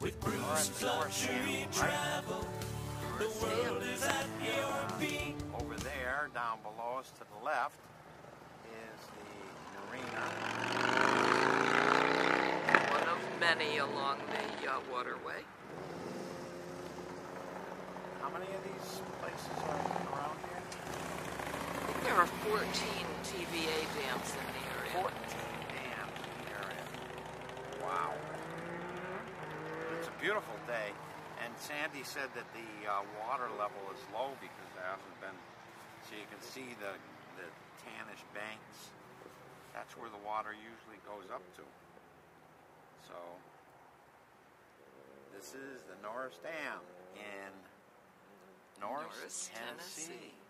With Bruce Luxury Travel, the world is at your feet. Over there, down below us to the left, is the marina. One of many along the uh, waterway. How many of these places are around here? I think there are 14 TVA dams in the area. 14 dams in the area. Wow. It's a beautiful day. And Sandy said that the uh, water level is low because there hasn't been, so you can see the, the tannish banks. That's where the water usually goes up to. So, this is the Norris Dam in Norris, Norris, Tennessee. Tennessee.